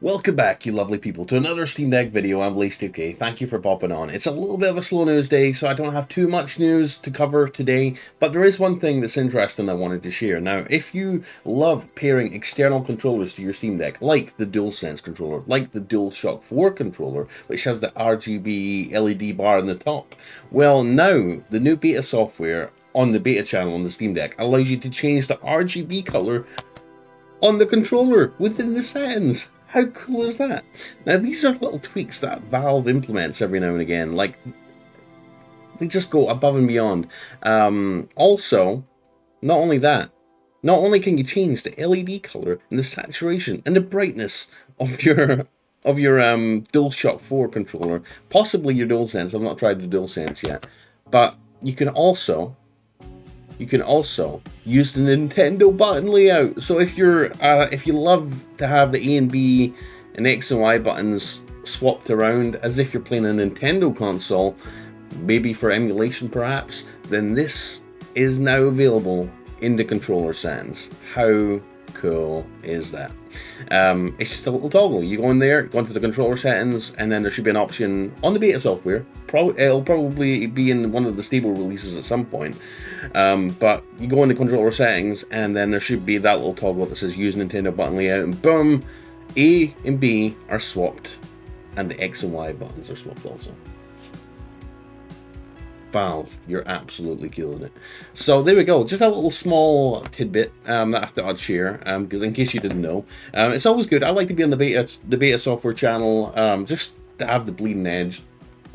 Welcome back, you lovely people, to another Steam Deck video. I'm Blaze2k. Thank you for popping on. It's a little bit of a slow news day, so I don't have too much news to cover today, but there is one thing that's interesting I wanted to share. Now, if you love pairing external controllers to your Steam Deck, like the DualSense controller, like the DualShock 4 controller, which has the RGB LED bar on the top, well, now the new beta software on the beta channel on the Steam Deck allows you to change the RGB color on the controller within the settings. How cool is that? Now, these are little tweaks that Valve implements every now and again. Like, they just go above and beyond. Um, also, not only that, not only can you change the LED color and the saturation and the brightness of your of your um, DualShock 4 controller, possibly your DualSense. I've not tried the DualSense yet, but you can also you can also use the Nintendo button layout. So if you're uh, if you love to have the A and B and X and Y buttons swapped around as if you're playing a Nintendo console, maybe for emulation perhaps, then this is now available in the controller settings. How cool is that? Um, it's just a little toggle. You go in there, go into the controller settings, and then there should be an option on the beta software. Pro it'll probably be in one of the stable releases at some point. Um, but you go into controller settings, and then there should be that little toggle that says use Nintendo button layout, and boom, A and B are swapped, and the X and Y buttons are swapped also. Valve, you're absolutely killing it. So there we go, just a little small tidbit um, that I thought I'd share, because um, in case you didn't know, um, it's always good. I like to be on the beta, the beta software channel, um, just to have the bleeding edge,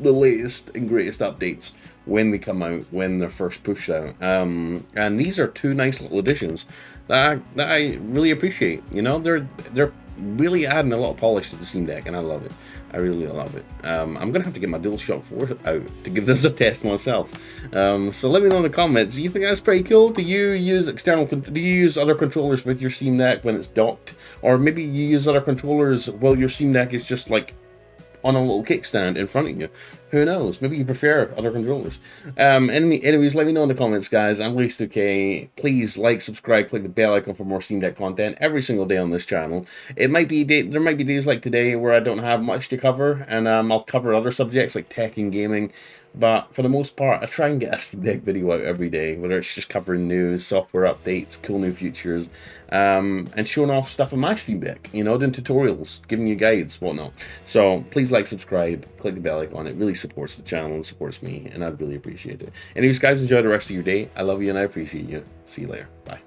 the latest and greatest updates when they come out, when they're first pushed out. Um, and these are two nice little additions that I, that I really appreciate. You know, they're they're really adding a lot of polish to the Steam Deck, and I love it. I really love it. Um, I'm gonna have to get my DualShock 4 out to give this a test myself. Um, so let me know in the comments. Do you think that's pretty cool? Do you use external? Do you use other controllers with your Steam Deck when it's docked, or maybe you use other controllers while your Steam Deck is just like on a little kickstand in front of you. Who knows? Maybe you prefer other controllers. Um, any, anyways, let me know in the comments, guys. I'm Blaze2k. Please like, subscribe, click the bell icon for more Steam Deck content every single day on this channel. It might be day, there might be days like today where I don't have much to cover, and um, I'll cover other subjects like tech and gaming. But for the most part, I try and get a Steam Deck video out every day, whether it's just covering news, software updates, cool new features, um, and showing off stuff on my Steam Deck, you know, doing tutorials, giving you guides, whatnot. So please like, subscribe, click the bell icon. It really supports the channel and supports me, and I'd really appreciate it. Anyways, guys, enjoy the rest of your day. I love you and I appreciate you. See you later. Bye.